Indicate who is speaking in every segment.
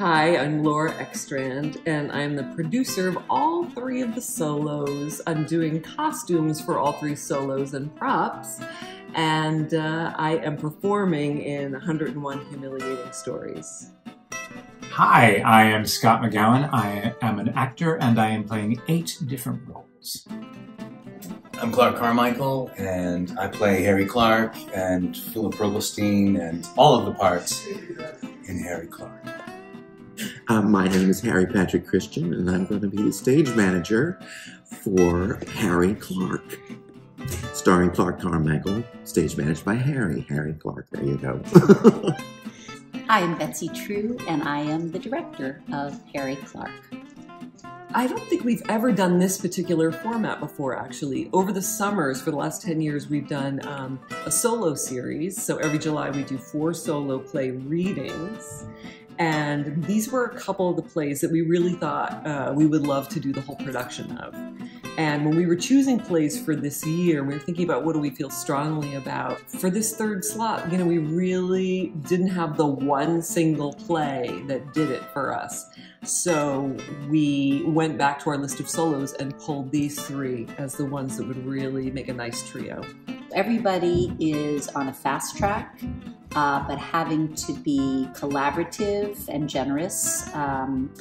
Speaker 1: Hi, I'm Laura Ekstrand, and I'm the producer of all three of the solos. I'm doing costumes for all three solos and props, and uh, I am performing in 101 Humiliating Stories.
Speaker 2: Hi, I am Scott McGowan. I am an actor, and I am playing eight different roles.
Speaker 3: I'm Clark Carmichael, and I play Harry Clarke and Philip Brugglestein and all of the parts in Harry Clarke.
Speaker 4: Um, my name is Harry Patrick Christian, and I'm going to be the stage manager for Harry Clarke, starring Clark Carmichael, stage managed by Harry. Harry Clarke, there you go.
Speaker 5: Hi, I'm Betsy True, and I am the director of Harry Clarke.
Speaker 1: I don't think we've ever done this particular format before, actually. Over the summers, for the last 10 years, we've done um, a solo series. So every July, we do four solo play readings. And these were a couple of the plays that we really thought uh, we would love to do the whole production of. And when we were choosing plays for this year, we were thinking about what do we feel strongly about. For this third slot, you know, we really didn't have the one single play that did it for us. So we went back to our list of solos and pulled these three as the ones that would really make a nice trio.
Speaker 5: Everybody is on a fast track uh, but having to be collaborative and generous, um,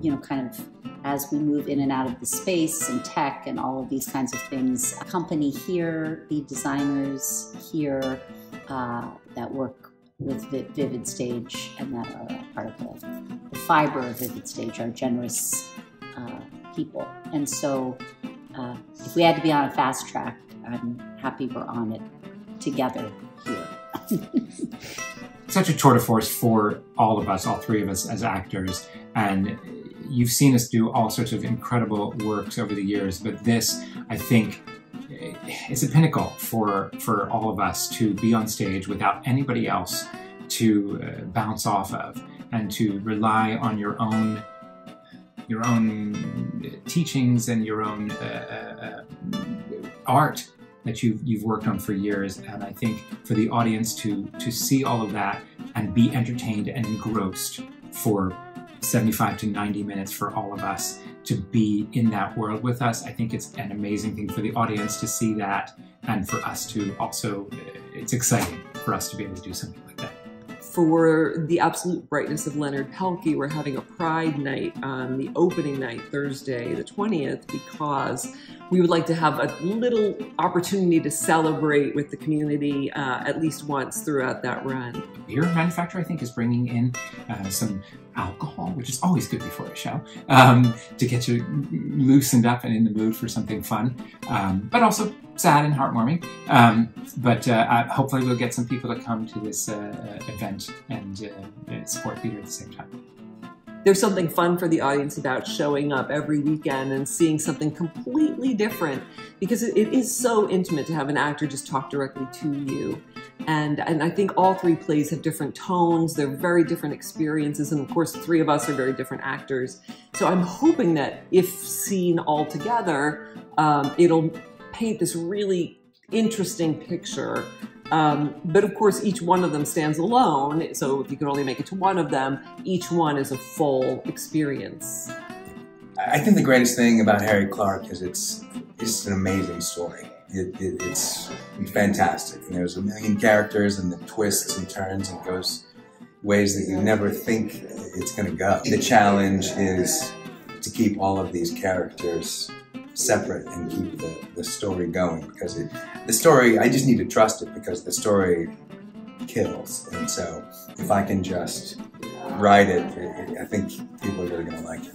Speaker 5: you know, kind of as we move in and out of the space and tech and all of these kinds of things. Company here, the designers here uh, that work with Vivid Stage and that are part of the, the fiber of Vivid Stage are generous uh, people. And so uh, if we had to be on a fast track, I'm happy we're on it together.
Speaker 2: Such a tour de force for all of us, all three of us as actors. And you've seen us do all sorts of incredible works over the years, but this, I think, is a pinnacle for, for all of us to be on stage without anybody else to uh, bounce off of and to rely on your own your own teachings and your own uh, uh, art that you've you've worked on for years. And I think for the audience to to see all of that and be entertained and engrossed for 75 to 90 minutes for all of us to be in that world with us. I think it's an amazing thing for the audience to see that and for us to also, it's exciting for us to be able to do something
Speaker 1: for the absolute brightness of Leonard Pelkey, we're having a Pride night on the opening night, Thursday, the 20th, because we would like to have a little opportunity to celebrate with the community uh, at least once throughout that run.
Speaker 2: Beer manufacturer, I think, is bringing in uh, some alcohol, which is always good before a show, um, to get you loosened up and in the mood for something fun, um, but also sad and heartwarming. Um, but uh, hopefully, we'll get some people to come to this uh, event and uh, support theater at the same time.
Speaker 1: There's something fun for the audience about showing up every weekend and seeing something completely different because it is so intimate to have an actor just talk directly to you. And, and I think all three plays have different tones, they're very different experiences, and of course, three of us are very different actors. So I'm hoping that if seen all together, um, it'll paint this really interesting picture. Um, but of course, each one of them stands alone. So if you can only make it to one of them, each one is a full experience.
Speaker 3: I think the greatest thing about Harry Clarke is it's it's an amazing story. It, it, it's fantastic. And there's a million characters and the twists and turns and goes ways that you never think it's going to go. The challenge is to keep all of these characters separate and keep the, the story going because it, the story, I just need to trust it because the story kills. And so if I can just write it, I think people are really going to like it.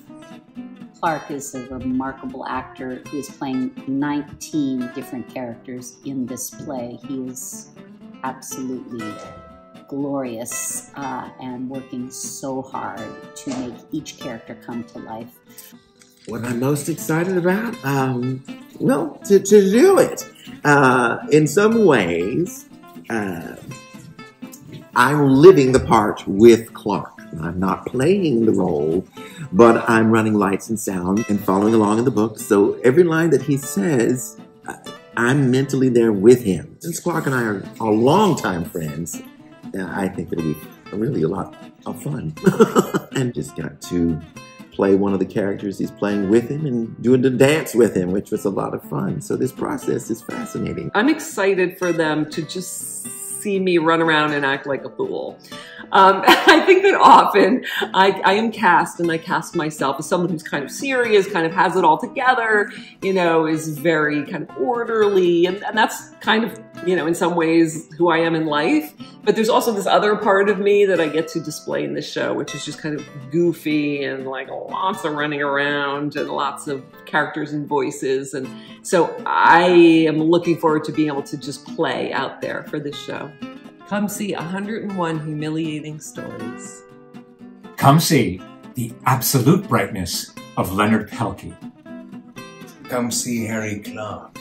Speaker 5: Clark is a remarkable actor who is playing 19 different characters in this play. He is absolutely glorious uh, and working so hard to make each character come to life.
Speaker 4: What I'm most excited about? Um, well, to, to do it. Uh, in some ways, uh, I'm living the part with Clark. I'm not playing the role, but I'm running lights and sound and following along in the book. So every line that he says, I'm mentally there with him. Since Clark and I are, are longtime friends, I think it'll be really a lot of fun, and just got to play one of the characters he's playing with him and doing the dance with him, which was a lot of fun. So this process is fascinating.
Speaker 1: I'm excited for them to just see me run around and act like a fool. Um, I think that often I, I, am cast and I cast myself as someone who's kind of serious, kind of has it all together, you know, is very kind of orderly. And, and that's kind of, you know, in some ways who I am in life. But there's also this other part of me that I get to display in this show, which is just kind of goofy and like lots of running around and lots of characters and voices. And so I am looking forward to being able to just play out there for this show. Come see 101 Humiliating Stories.
Speaker 2: Come see the absolute brightness of Leonard Pelkey.
Speaker 3: Come see Harry Clarke.